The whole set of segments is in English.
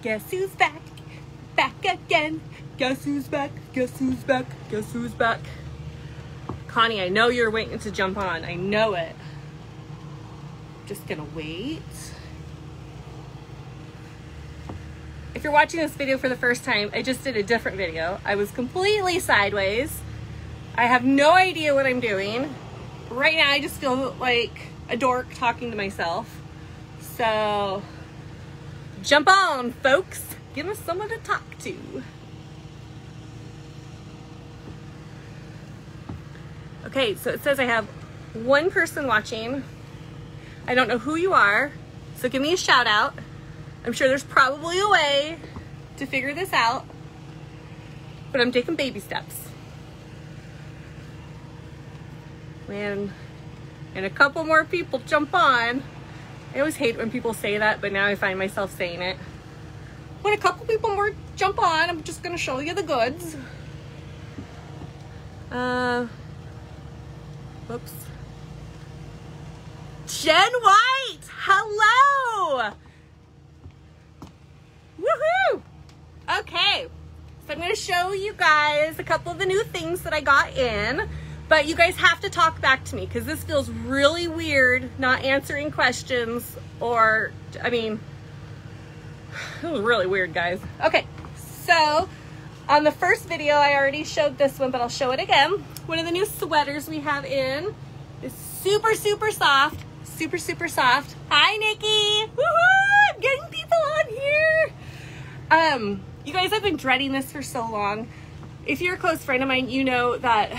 Guess who's back? Back again. Guess who's back? Guess who's back? Guess who's back? Connie, I know you're waiting to jump on. I know it. Just gonna wait. If you're watching this video for the first time, I just did a different video. I was completely sideways. I have no idea what I'm doing. Right now, I just feel like a dork talking to myself. So, jump on, folks. Give us someone to talk to. Okay, so it says I have one person watching. I don't know who you are, so give me a shout out. I'm sure there's probably a way to figure this out, but I'm taking baby steps. When and a couple more people jump on, I always hate when people say that, but now I find myself saying it. When a couple people more jump on, I'm just gonna show you the goods. Uh, whoops. Jen White, hello! Woohoo! Okay, so I'm gonna show you guys a couple of the new things that I got in, but you guys have to talk back to me because this feels really weird not answering questions or, I mean, it was really weird, guys. Okay, so on the first video, I already showed this one, but I'll show it again. One of the new sweaters we have in is super, super soft. Super, super soft. Hi, Nikki. Woohoo! I'm getting people on here. Um, you guys have been dreading this for so long. If you're a close friend of mine, you know that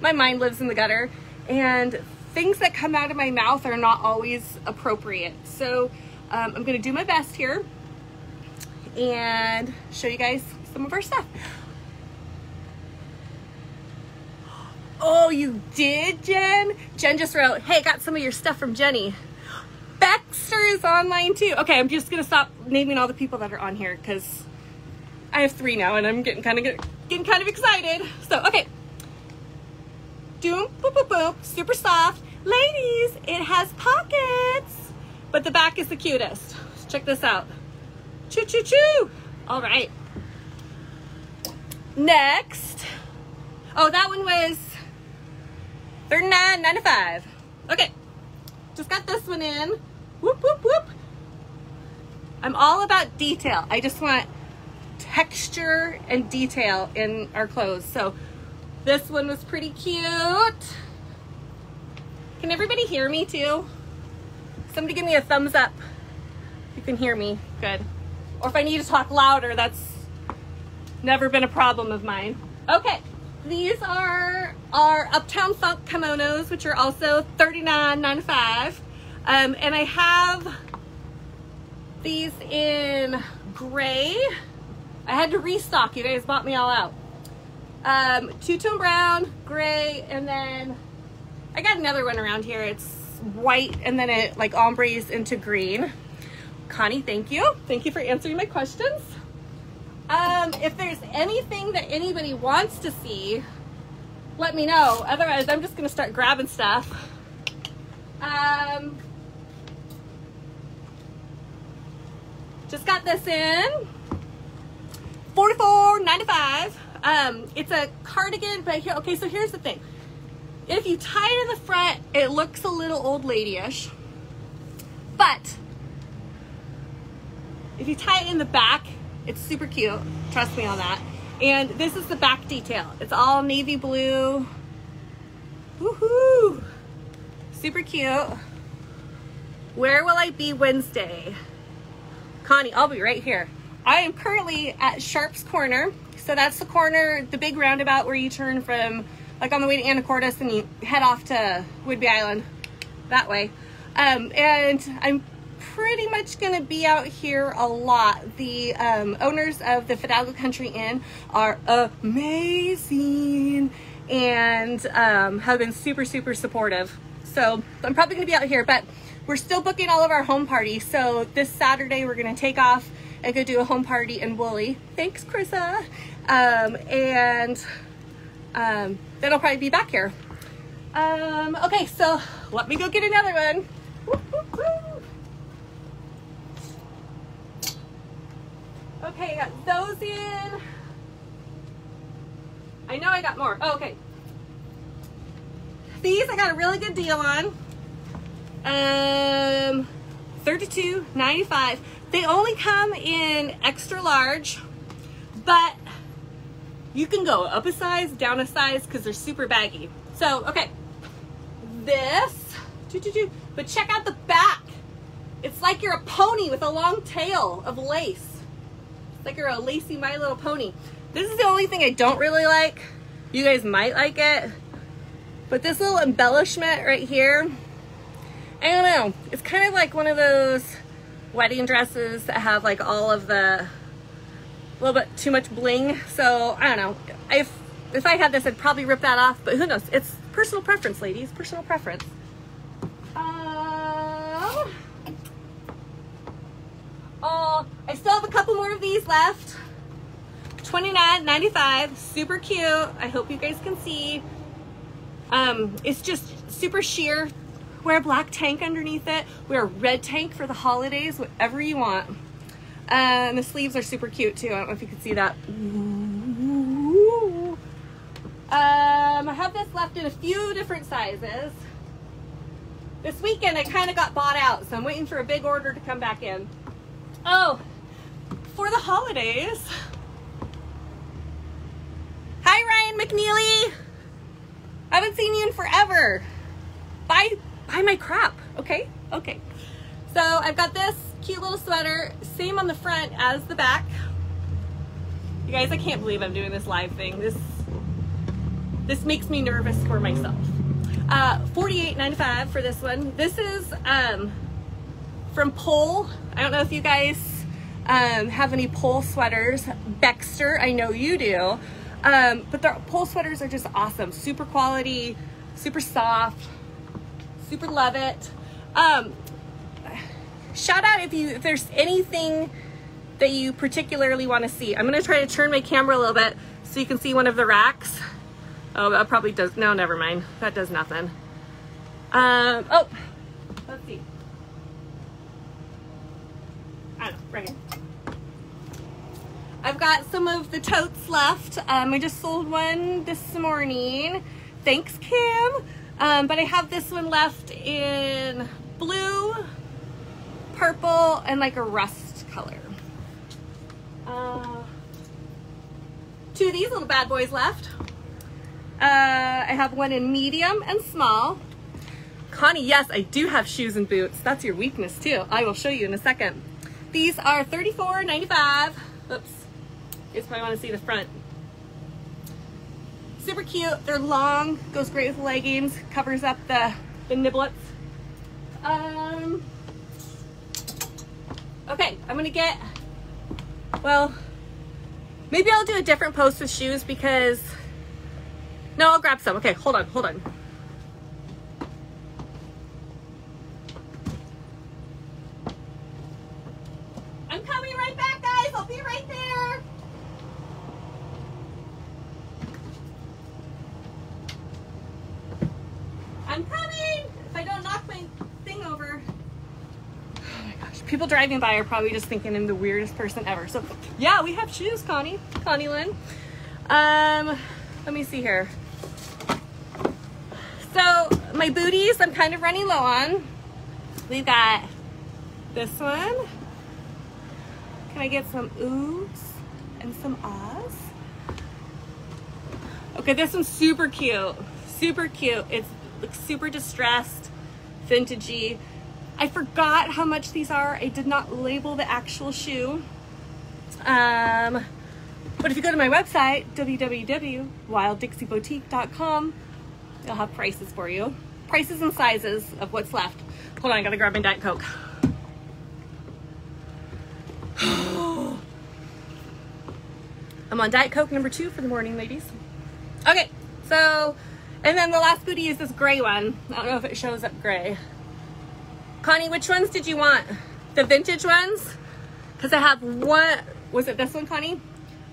my mind lives in the gutter and things that come out of my mouth are not always appropriate. So um, I'm gonna do my best here and show you guys some of our stuff. Oh, you did, Jen? Jen just wrote, hey, got some of your stuff from Jenny. Baxter is online too. Okay, I'm just gonna stop naming all the people that are on here because I have three now and I'm getting kind of getting kind of excited. So, okay. Doom, boop, boop, boop, super soft. Ladies, it has pockets, but the back is the cutest. Check this out. Choo, choo, choo. All right. Next. Oh, that one was $39.95. Okay. Just got this one in. Whoop, whoop, whoop. I'm all about detail. I just want texture and detail in our clothes. So this one was pretty cute. Can everybody hear me too? Somebody give me a thumbs up. You can hear me. Good. Or if I need to talk louder, that's never been a problem of mine. Okay. These are our Uptown Funk kimonos, which are also $39.95. Um, and I have these in gray. I had to restock. You guys bought me all out. Um, two-tone brown, gray, and then I got another one around here. It's white, and then it like ombres into green. Connie, thank you. Thank you for answering my questions. Um, if there's anything that anybody wants to see, let me know. Otherwise, I'm just gonna start grabbing stuff. Um, just got this in. $44.95. Um, it's a cardigan, but here, okay, so here's the thing. If you tie it in the front, it looks a little old lady-ish. But if you tie it in the back, it's super cute. Trust me on that. And this is the back detail. It's all navy blue. Woohoo! Super cute. Where will I be Wednesday? Connie, I'll be right here. I am currently at Sharp's Corner. So that's the corner, the big roundabout where you turn from, like on the way to Anacortes and you head off to Whidbey Island that way. Um, and I'm pretty much going to be out here a lot. The um, owners of the Fidalgo Country Inn are amazing and um, have been super, super supportive. So I'm probably going to be out here, but we're still booking all of our home parties. So this Saturday, we're going to take off and go do a home party in Woolley. Thanks, Krissa. Um, and um, then I'll probably be back here. Um, okay, so let me go get another one. Okay, I got those in. I know I got more. Oh, okay. These I got a really good deal on. Um, $32.95. They only come in extra large, but you can go up a size, down a size, because they're super baggy. So, okay, this, but check out the back. It's like you're a pony with a long tail of lace. It's like you're a lacy My Little Pony. This is the only thing I don't really like. You guys might like it. But this little embellishment right here, I don't know. It's kind of like one of those wedding dresses that have like all of the a little bit too much bling. So I don't know. If if I had this, I'd probably rip that off. But who knows? It's personal preference, ladies. Personal preference. Um, oh, I still have a couple more of these left. $29.95. Super cute. I hope you guys can see. Um, it's just super sheer. Wear a black tank underneath it. Wear a red tank for the holidays, whatever you want. Uh, and the sleeves are super cute too. I don't know if you can see that. Um, I have this left in a few different sizes. This weekend I kind of got bought out, so I'm waiting for a big order to come back in. Oh, for the holidays. Hi, Ryan McNeely. I haven't seen you in forever. Buy, buy my crap, okay? Okay. So I've got this cute little sweater, same on the front as the back. You guys, I can't believe I'm doing this live thing. This, this makes me nervous for myself. Uh, $48.95 for this one. This is um, from Pole. I don't know if you guys um, have any Pole sweaters. Bexter, I know you do. Um, but the pole sweaters are just awesome. Super quality, super soft, super love it. Um, shout out if you if there's anything that you particularly want to see. I'm gonna try to turn my camera a little bit so you can see one of the racks. Oh, that probably does, no, never mind. That does nothing. Um, oh, let's see. I don't know, right here. I've got some of the totes left. Um, I just sold one this morning. Thanks, Kim. Um, but I have this one left in blue, purple, and like a rust color. Uh, two of these little bad boys left. Uh, I have one in medium and small. Connie, yes, I do have shoes and boots. That's your weakness too. I will show you in a second. These are $34.95. Oops. You probably want to see the front. Super cute. They're long. Goes great with leggings. Covers up the, the niblets. Um, okay, I'm to get, well, maybe I'll do a different post with shoes because, no, I'll grab some. Okay, hold on, hold on. I'm coming right back, guys. I'll be right there. I'm coming! If I don't knock my thing over. Oh my gosh. People driving by are probably just thinking I'm the weirdest person ever. So yeah, we have shoes, Connie. Connie Lynn. Um, let me see here. So my booties, I'm kind of running low on. We've got this one. Can I get some oohs and some ahs? Okay, this one's super cute. Super cute. It's looks super distressed, vintagey. I forgot how much these are. I did not label the actual shoe. Um, but if you go to my website, www.wilddixieboutique.com, they'll have prices for you. Prices and sizes of what's left. Hold on, I gotta grab my Diet Coke. I'm on Diet Coke number two for the morning, ladies. Okay, so and then the last booty is this gray one. I don't know if it shows up gray. Connie, which ones did you want? The vintage ones? Because I have one, was it this one, Connie?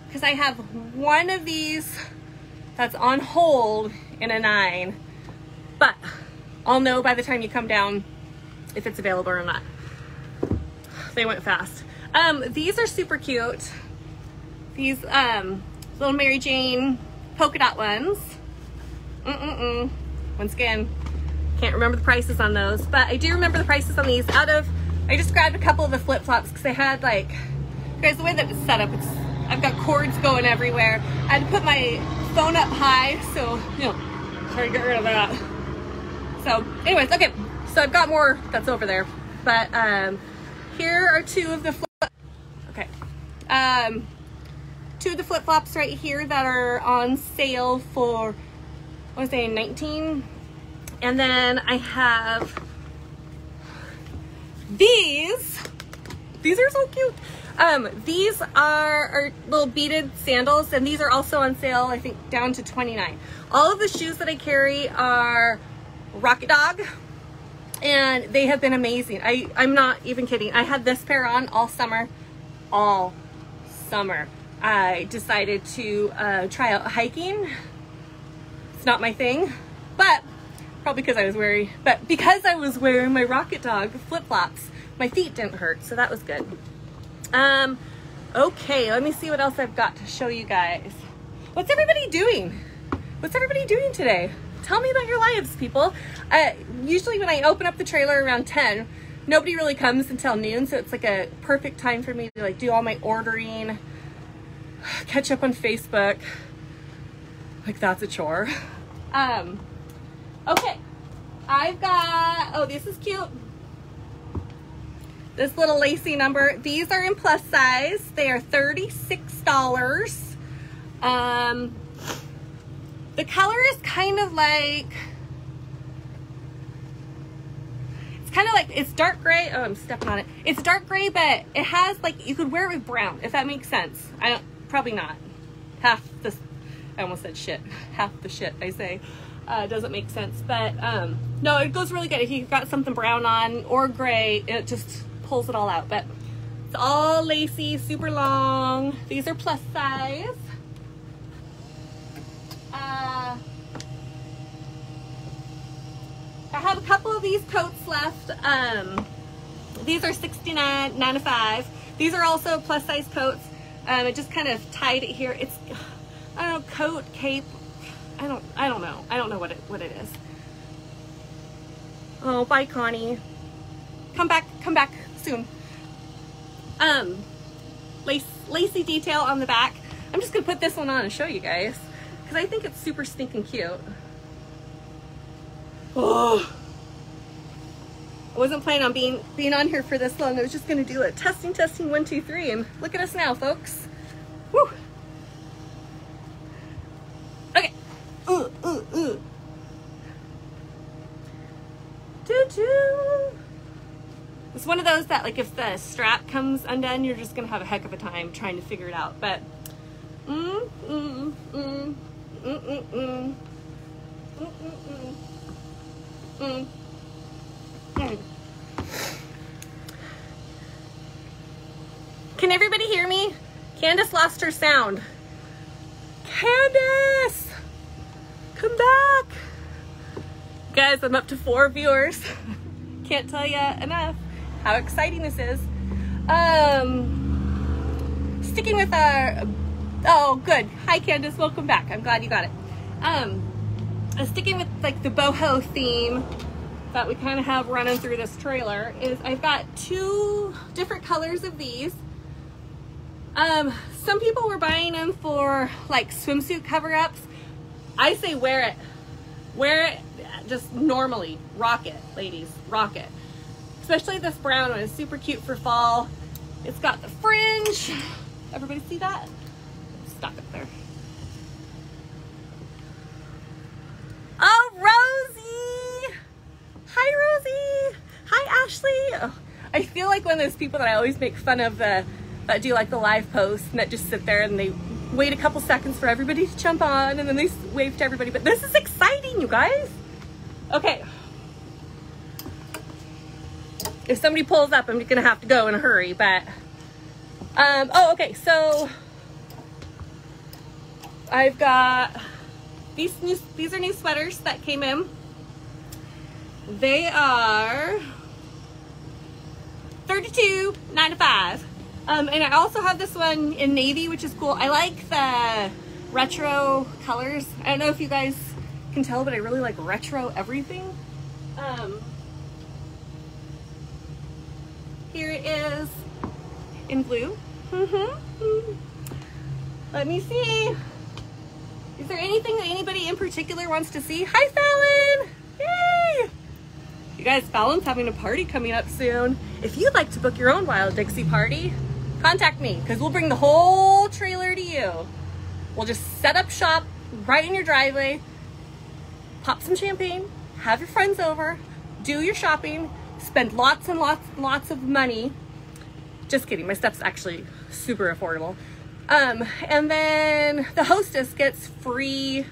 Because I have one of these that's on hold in a nine. But I'll know by the time you come down if it's available or not. They went fast. Um, these are super cute. These um, little Mary Jane polka dot ones. Mm-mm-mm. Once again, can't remember the prices on those, but I do remember the prices on these out of, I just grabbed a couple of the flip-flops because they had like, guys, the way that it's set up, it's, I've got cords going everywhere. I had to put my phone up high, so, you know, try to get rid of that. So, anyways, okay, so I've got more that's over there, but um, here are two of the flip, okay, um, two of the flip-flops right here that are on sale for, I was saying 19 and then I have these. These are so cute. Um, these are, are little beaded sandals, and these are also on sale, I think, down to 29 All of the shoes that I carry are Rocket Dog, and they have been amazing. I, I'm not even kidding. I had this pair on all summer, all summer. I decided to uh, try out hiking. It's not my thing, but probably because I was wearing, but because I was wearing my Rocket Dog flip-flops, my feet didn't hurt, so that was good. Um, okay, let me see what else I've got to show you guys. What's everybody doing? What's everybody doing today? Tell me about your lives, people. Uh, usually when I open up the trailer around 10, nobody really comes until noon, so it's like a perfect time for me to like do all my ordering, catch up on Facebook. Like that's a chore. Um, Okay, I've got, oh, this is cute. This little lacy number. These are in plus size. They are $36. Um, the color is kind of like, it's kind of like, it's dark gray. Oh, I'm stepping on it. It's dark gray, but it has like, you could wear it with brown, if that makes sense. I don't, probably not. Half the, I almost said shit. Half the shit I say uh, doesn't make sense. But um, no, it goes really good. If you've got something brown on or gray, it just pulls it all out. But it's all lacy, super long. These are plus size. Uh, I have a couple of these coats left. Um, these are 69 95 These are also plus size coats. Um, just kind of tied it here. It's, I don't know, coat, cape, I don't I don't know. I don't know what it what it is. Oh, bye Connie. Come back, come back soon. Um lace lacy detail on the back. I'm just gonna put this one on and show you guys. Because I think it's super stinking cute. Oh I wasn't planning on being being on here for this long. I was just gonna do a testing, testing, one, two, three, and look at us now, folks. Woo! uh, uh, uh. Doo -doo. Those that like if the strap comes undone, you're just gonna have a heck of a time trying to figure it out. But mm, mm. Mm. Can everybody hear me? Candace lost her sound. Candace! Come back. Guys, I'm up to four viewers. Can't tell you enough how exciting this is. Um, sticking with our, oh good. Hi Candace, welcome back. I'm glad you got it. Um, uh, sticking with like the boho theme that we kind of have running through this trailer is I've got two different colors of these. Um, some people were buying them for like swimsuit cover-ups. I say wear it. Wear it just normally. Rock it, ladies. Rock it. Especially this brown one. is super cute for fall. It's got the fringe. Everybody see that? Stop up there. Oh, Rosie! Hi, Rosie! Hi, Ashley! Oh, I feel like one of those people that I always make fun of the, that do like the live posts and that just sit there and they wait a couple seconds for everybody to jump on and then they wave to everybody. But this is exciting, you guys. Okay. If somebody pulls up, I'm gonna have to go in a hurry, but, um, oh, okay, so I've got these new, these are new sweaters that came in. They are 32, 9 to 5. Um, and I also have this one in navy, which is cool. I like the retro colors. I don't know if you guys can tell, but I really like retro everything. Um, here it is in blue. Mm-hmm. Let me see. Is there anything that anybody in particular wants to see? Hi, Fallon! Yay! You guys, Fallon's having a party coming up soon. If you'd like to book your own Wild Dixie party, contact me because we'll bring the whole trailer to you. We'll just set up shop right in your driveway, pop some champagne, have your friends over, do your shopping, spend lots and lots and lots of money. Just kidding, my stuff's actually super affordable. Um, and then the hostess gets free,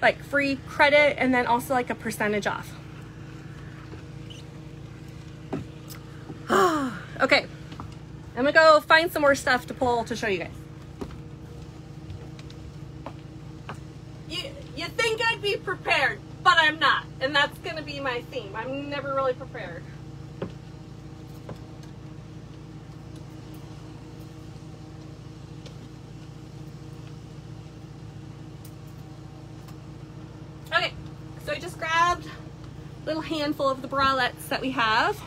like free credit and then also like a percentage off. okay, I'm gonna go find some more stuff to pull to show you guys. You, you think I'd be prepared, but I'm not. And that's gonna be my theme. I'm never really prepared. Okay, so I just grabbed a little handful of the bralettes that we have.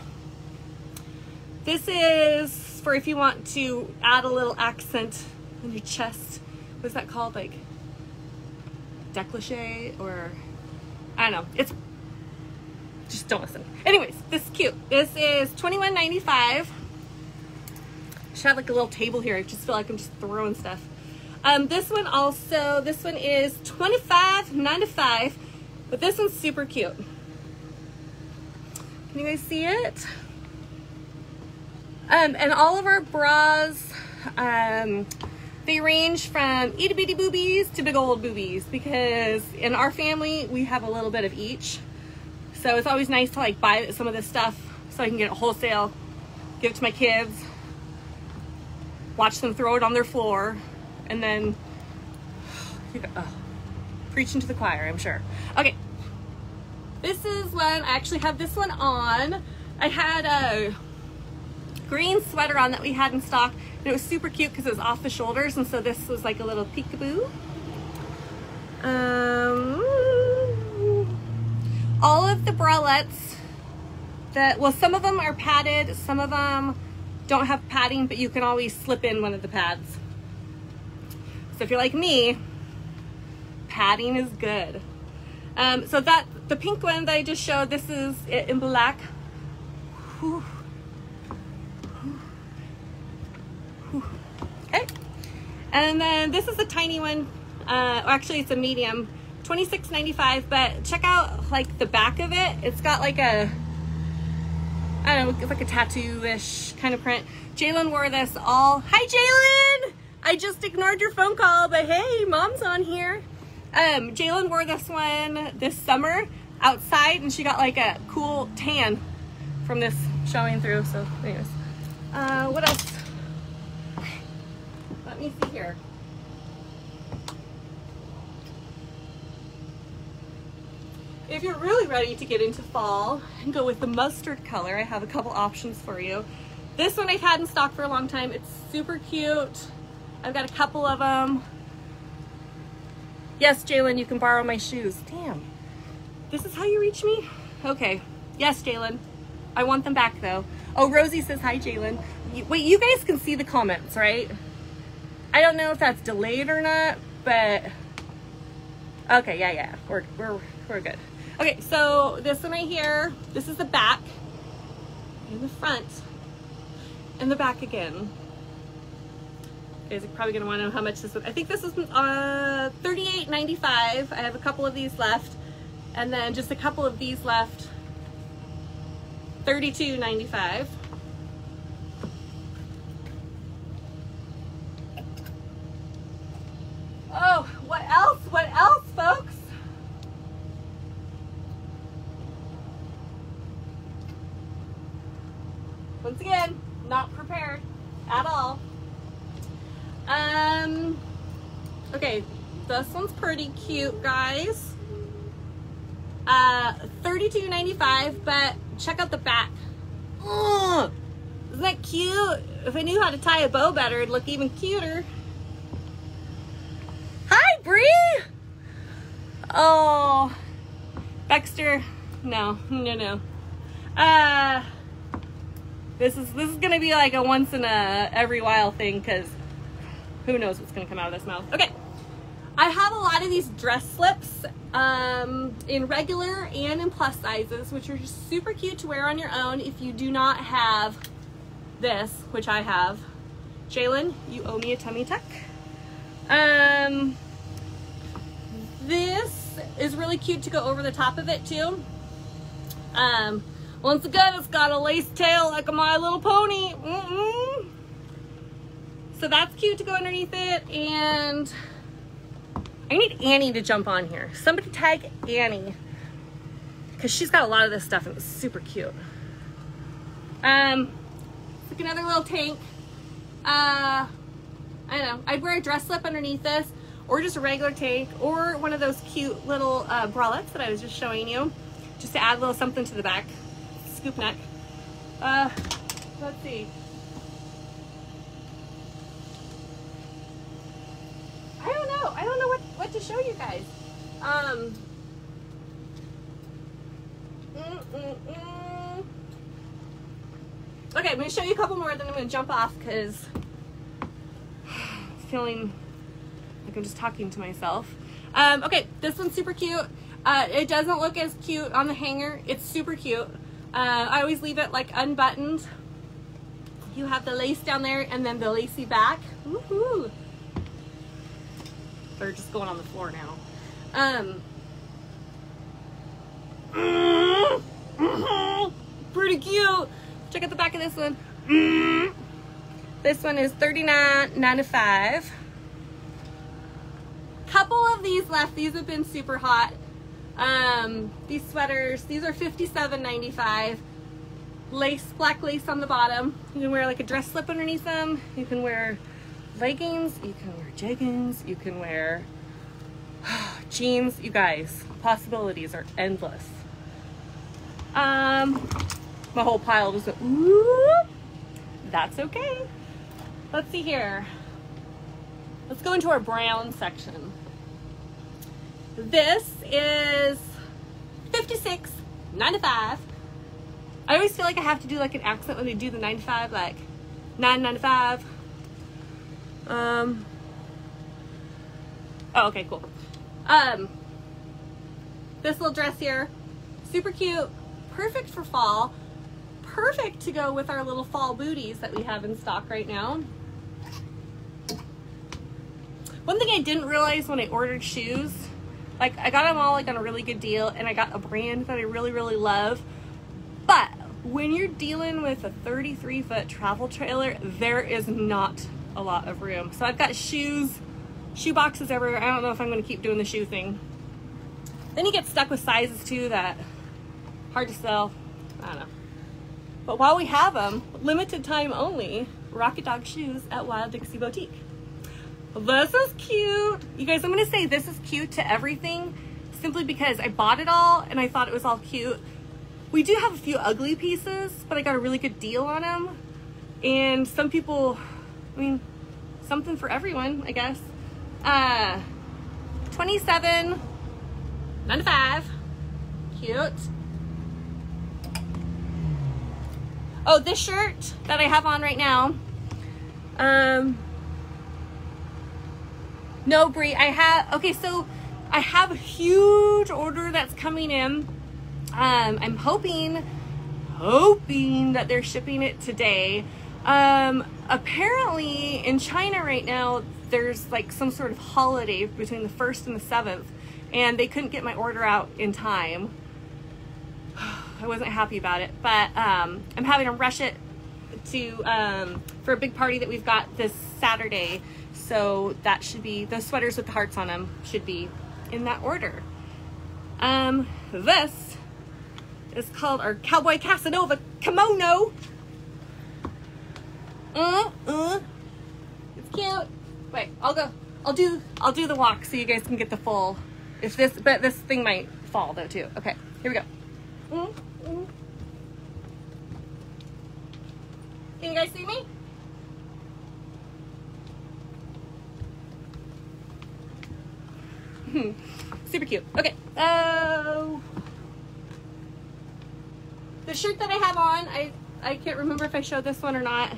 This is for if you want to add a little accent on your chest. What's that called? Like decollete or I don't know. It's just don't listen. Anyways, this is cute. This is $21.95. Should have like a little table here. I just feel like I'm just throwing stuff. Um, this one also, this one is $25.95, but this one's super cute. Can you guys see it? Um, and all of our bras, um, they range from itty bitty boobies to big old boobies because in our family, we have a little bit of each. So it's always nice to like buy some of this stuff so I can get it wholesale, give it to my kids, watch them throw it on their floor, and then oh, preaching to the choir, I'm sure. Okay, this is one, I actually have this one on. I had a green sweater on that we had in stock and it was super cute because it was off the shoulders and so this was like a little peekaboo. Um, all of the bralettes that, well some of them are padded, some of them don't have padding but you can always slip in one of the pads. So if you're like me, padding is good. Um, so that, the pink one that I just showed, this is in black. Okay. And then this is a tiny one. Uh, actually, it's a medium. $26.95, but check out like the back of it. It's got like a, I don't know, like a tattoo-ish kind of print. Jalen wore this all, hi Jalen! I just ignored your phone call, but hey, mom's on here. Um, Jalen wore this one this summer outside and she got like a cool tan from this showing through. So anyways, uh, what else? Let me see here. If you're really ready to get into fall and go with the mustard color, I have a couple options for you. This one I've had in stock for a long time. It's super cute. I've got a couple of them. Yes, Jalen, you can borrow my shoes. Damn. This is how you reach me? Okay. Yes, Jalen. I want them back though. Oh, Rosie says hi, Jalen. Wait, you guys can see the comments, right? I don't know if that's delayed or not, but okay, yeah, yeah, we're we're we're good. Okay, so this one right here, this is the back, and the front, and the back again is probably gonna want to know how much this was. I think this is uh, $38.95. I have a couple of these left, and then just a couple of these left. $32.95. Oh, what else? What else, folks? Once again, not prepared at all. Um, okay, this one's pretty cute, guys. Uh, $32.95, but check out the back. Ugh, Isn't that cute? If I knew how to tie a bow better, it'd look even cuter. Hi, Bree! Oh, Baxter, no, no, no. Uh, this is this is gonna be like a once in a every while thing because who knows what's gonna come out of this mouth. Okay, I have a lot of these dress slips um, in regular and in plus sizes, which are just super cute to wear on your own if you do not have this, which I have. Jalen, you owe me a tummy tuck. Um, this is really cute to go over the top of it too. Um, once again, it's got a lace tail like a My Little Pony. So that's cute to go underneath it. And I need Annie to jump on here. Somebody tag Annie. Because she's got a lot of this stuff and it's super cute. Um, like another little tank. Uh, I don't know. I'd wear a dress slip underneath this or just a regular tank or one of those cute little uh, bralettes that I was just showing you just to add a little something to the back. Scoop neck. Uh, let's see. I don't know. I don't know what, what to show you guys. Um, mm, mm, mm. Okay, I'm going to show you a couple more, then I'm going to jump off because feeling like I'm just talking to myself. Um, okay, this one's super cute. Uh, it doesn't look as cute on the hanger. It's super cute. Uh, I always leave it like unbuttoned. You have the lace down there and then the lacy back. Woohoo! They're just going on the floor now. Um, pretty cute. Check out the back of this one. This one is $39.95. Couple of these left. These have been super hot. Um, these sweaters, these are $57.95. Lace, black lace on the bottom. You can wear like a dress slip underneath them. You can wear leggings. You can wear jeggings. You can wear jeans. You guys, possibilities are endless. Um, my whole pile just went, whoop. That's okay. Let's see here. Let's go into our brown section. This is 56, 95. I always feel like I have to do like an accent when they do the 95, like 995. Um, oh, okay, cool. Um, this little dress here, super cute, perfect for fall, perfect to go with our little fall booties that we have in stock right now. One thing I didn't realize when I ordered shoes, like I got them all like on a really good deal and I got a brand that I really, really love. But when you're dealing with a 33 foot travel trailer, there is not a lot of room. So I've got shoes, shoe boxes everywhere. I don't know if I'm gonna keep doing the shoe thing. Then you get stuck with sizes too that hard to sell. I don't know. But while we have them, limited time only, Rocket Dog shoes at Wild Dixie Boutique. This is cute. You guys, I'm gonna say this is cute to everything simply because I bought it all and I thought it was all cute. We do have a few ugly pieces, but I got a really good deal on them. And some people, I mean, something for everyone, I guess. Uh, 27, 95, cute. Oh, this shirt that I have on right now, um, no, Brie, I have, okay, so I have a huge order that's coming in. Um, I'm hoping, hoping that they're shipping it today. Um, apparently in China right now, there's like some sort of holiday between the 1st and the 7th, and they couldn't get my order out in time. I wasn't happy about it, but um, I'm having to rush it to um, for a big party that we've got this Saturday. So that should be, those sweaters with the hearts on them should be in that order. Um, this is called our Cowboy Casanova kimono. It's cute. Wait, I'll go, I'll do, I'll do the walk so you guys can get the full, if this, but this thing might fall though too. Okay, here we go. Mm, mm. Can you guys see me? Hmm. Super cute. Okay. Oh. the shirt that I have on, I I can't remember if I showed this one or not.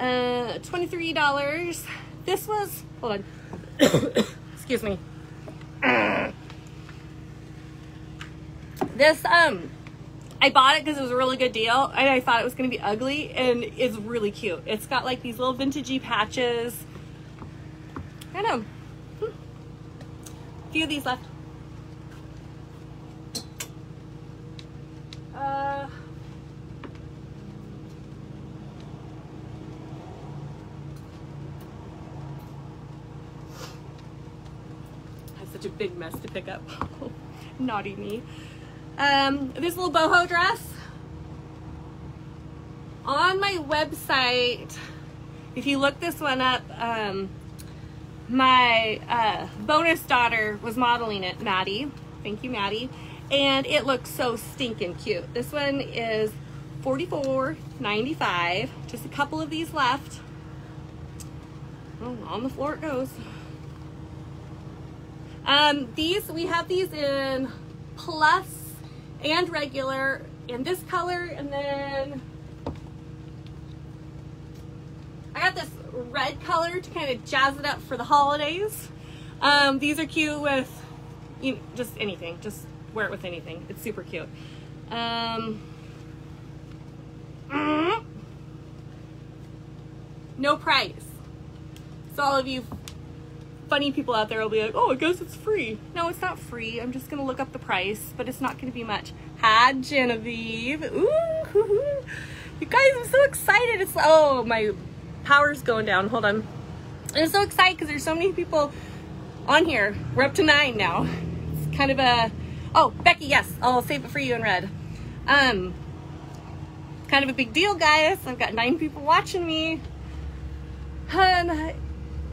Uh, $23. This was, hold on. Excuse me. This, um, I bought it because it was a really good deal and I thought it was going to be ugly and it's really cute. It's got like these little vintagey patches. I know. Hmm. A few of these left. Uh, I have such a big mess to pick up. Naughty me. Um, this little boho dress. On my website, if you look this one up, um, my uh, bonus daughter was modeling it, Maddie. Thank you, Maddie. And it looks so stinking cute. This one is $44.95. Just a couple of these left. Oh, on the floor it goes. Um, these, we have these in plus and regular in this color. And then I got this red color to kind of jazz it up for the holidays. Um, these are cute with you know, just anything. Just wear it with anything. It's super cute. Um, no price. So all of you funny people out there will be like, oh, I guess it's free. No, it's not free. I'm just going to look up the price, but it's not going to be much. Hi, Genevieve. Ooh, you guys, I'm so excited. It's, oh, my power's going down. Hold on. I'm so excited because there's so many people on here. We're up to nine now. It's kind of a, oh, Becky, yes, I'll save it for you in red. Um, kind of a big deal, guys. I've got nine people watching me. Um,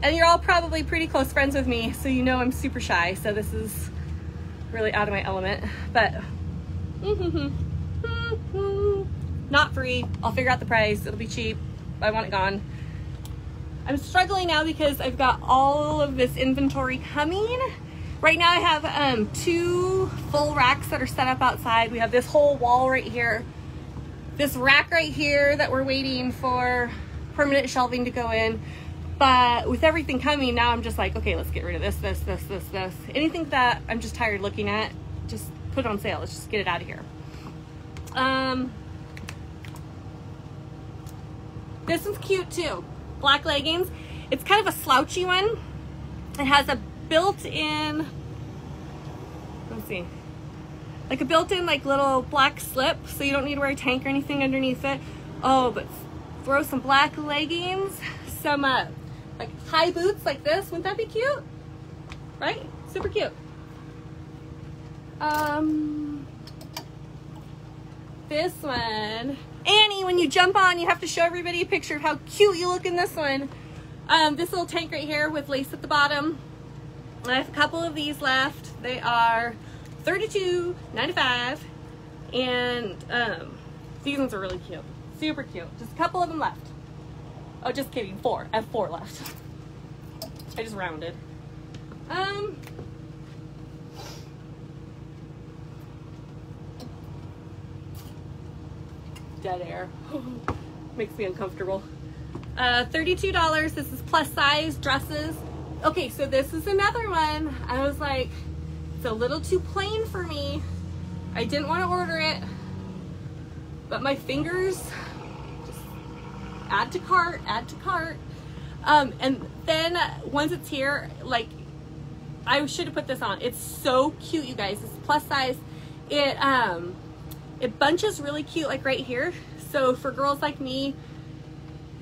and you're all probably pretty close friends with me, so you know I'm super shy, so this is really out of my element. But, not free. I'll figure out the price. It'll be cheap. I want it gone. I'm struggling now because I've got all of this inventory coming. Right now I have um, two full racks that are set up outside. We have this whole wall right here. This rack right here that we're waiting for permanent shelving to go in. But with everything coming, now I'm just like, okay, let's get rid of this, this, this, this, this. Anything that I'm just tired looking at, just put it on sale. Let's just get it out of here. Um, this one's cute too. Black leggings. It's kind of a slouchy one. It has a built-in, let's see, like a built-in like little black slip, so you don't need to wear a tank or anything underneath it. Oh, but throw some black leggings, some uh, like high boots like this. Wouldn't that be cute? Right? Super cute. Um, this one. Annie, when you jump on, you have to show everybody a picture of how cute you look in this one. Um, this little tank right here with lace at the bottom. I have a couple of these left. They are $32.95. And um, these ones are really cute. Super cute. Just a couple of them left. Oh, just kidding. Four. I have four left. I just rounded. Um. Dead air. Makes me uncomfortable. Uh, $32. This is plus size dresses. Okay, so this is another one. I was like, it's a little too plain for me. I didn't want to order it, but my fingers add to cart, add to cart. Um, and then once it's here, like I should have put this on. It's so cute, you guys. It's plus size. It um, it bunches really cute, like right here. So for girls like me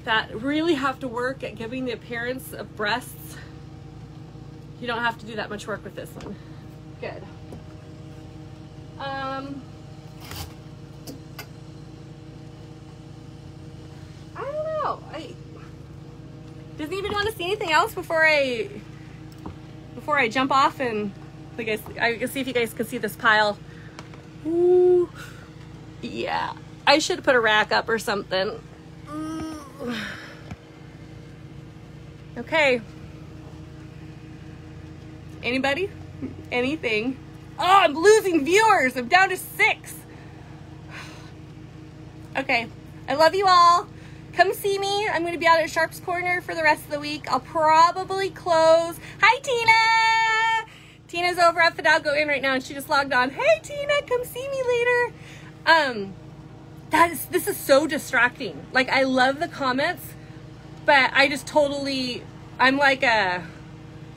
that really have to work at giving the appearance of breasts, you don't have to do that much work with this one. Good. see anything else before I before I jump off and like I, I can see if you guys can see this pile. Ooh, yeah. I should put a rack up or something. Okay. Anybody? Anything? Oh, I'm losing viewers. I'm down to six. Okay. I love you all. Come see me. I'm going to be out at Sharp's Corner for the rest of the week. I'll probably close. Hi, Tina. Tina's over at Fidalgo Inn right now, and she just logged on. Hey, Tina, come see me later. Um, that is this is so distracting. Like I love the comments, but I just totally I'm like a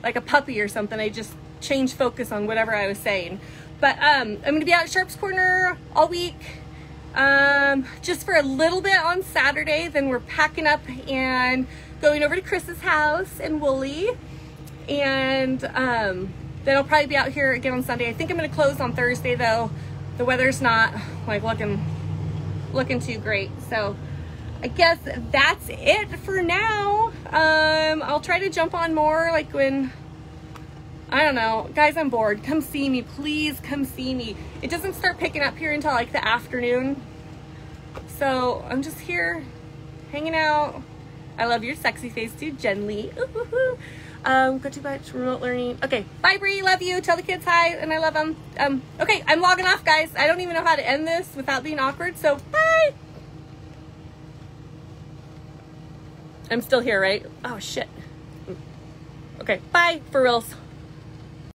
like a puppy or something. I just change focus on whatever I was saying. But um, I'm gonna be out at Sharp's Corner all week. Um, just for a little bit on Saturday. Then we're packing up and going over to Chris's house in Woolley. And um, then I'll probably be out here again on Sunday. I think I'm gonna close on Thursday though. The weather's not like looking looking too great. So I guess that's it for now. Um, I'll try to jump on more like when, I don't know. Guys, I'm bored. Come see me. Please come see me. It doesn't start picking up here until like the afternoon. So I'm just here hanging out. I love your sexy face too, Jen Lee. Um, go too much remote learning. Okay, bye Bree, love you. Tell the kids hi, and I love them. Um, okay, I'm logging off, guys. I don't even know how to end this without being awkward. So bye. I'm still here, right? Oh shit. Okay, bye for reals.